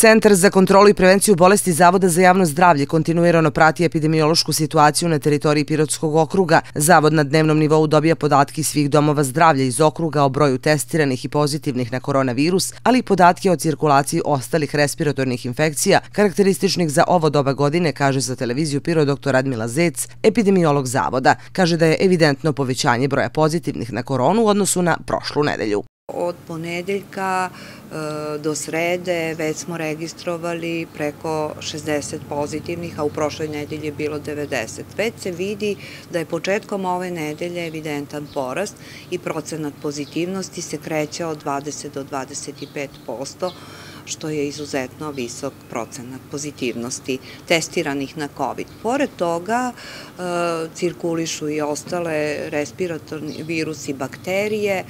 Centar za kontrolu i prevenciju bolesti Zavoda za javno zdravlje kontinuirano prati epidemiološku situaciju na teritoriji Pirotskog okruga. Zavod na dnevnom nivou dobija podatke svih domova zdravlja iz okruga o broju testiranih i pozitivnih na koronavirus, ali i podatke o cirkulaciji ostalih respiratornih infekcija, karakterističnih za ovo doba godine, kaže za televiziju Piro dr. Radmila Zec, epidemiolog Zavoda. Kaže da je evidentno povećanje broja pozitivnih na koronu u odnosu na prošlu nedelju. Od ponedeljka e, do srede već smo registrovali preko 60 pozitivnih, a u prošloj nedelji je bilo 90. Već se vidi da je početkom ove nedelje evidentan porast i procenat pozitivnosti se kreće od 20 do 25 posto, što je izuzetno visok procenat pozitivnosti testiranih na COVID. Pored toga e, cirkulišu i ostale respiratorni virusi, bakterije e,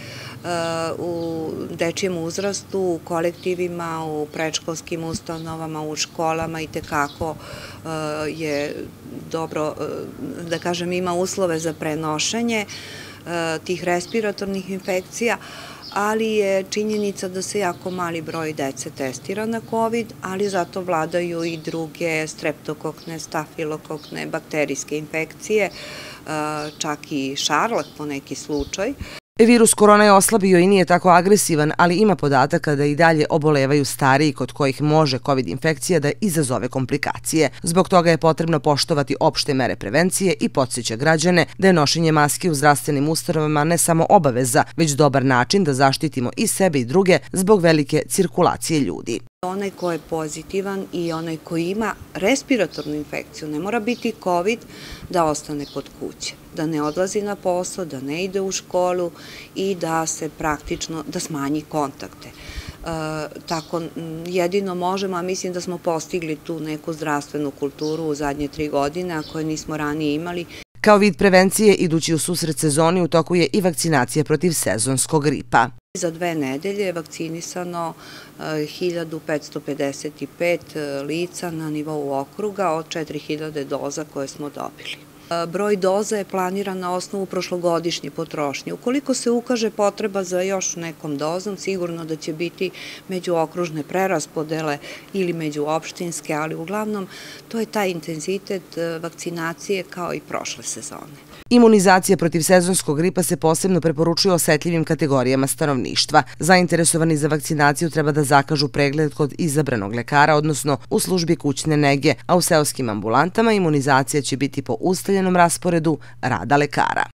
u dečijem uzrastu, u kolektivima, u prečkolskim ustanovama, u školama i tekako e, je dobro, da kažem, ima uslove za prenošenje tih respiratornih infekcija, ali je činjenica da se jako mali broj dece testira na COVID, ali zato vladaju i druge streptokokne, stafilokokne, bakterijske infekcije, čak i šarlak po neki slučaj. Virus korona je oslabio i nije tako agresivan, ali ima podataka da i dalje obolevaju stariji kod kojih može COVID infekcija da izazove komplikacije. Zbog toga je potrebno poštovati opšte mere prevencije i podsjeća građane da je nošenje maske u zdravstvenim ustanovama ne samo obaveza, već dobar način da zaštitimo i sebe i druge zbog velike cirkulacije ljudi. Onaj ko je pozitivan i onaj ko ima respiratornu infekciju, ne mora biti COVID, da ostane kod kuće, da ne odlazi na posao, da ne ide u školu i da se praktično, da smanji kontakte. E, tako jedino možemo, a mislim da smo postigli tu neku zdravstvenu kulturu u zadnje tri godine, a koje nismo ranije imali. Kao vid prevencije, idući u susret sezoni, u toku je i vakcinacija protiv sezonskog gripa. Za dve nedelje je vakcinisano 1555 e, lica na nivou okruga od 4000 doza koje smo dobili. Broj doza je planiran na osnovu prošlogodišnje potrošnje. Ukoliko se ukaže potreba za još nekom dozom, sigurno da će biti međuokružne preraspodele ili međuopštinske, ali uglavnom to je taj intenzitet e, vakcinacije kao i prošle sezone. Imunizacija protiv sezonskog gripa se posebno preporučuje osetljivim kategorijama stanovništva. Zainteresovani za vakcinaciju treba da zakažu pregled kod izabranog lekara, odnosno u službi kućne nege, a u seoskim ambulantama imunizacija će biti po ustaljenom rasporedu rada lekara.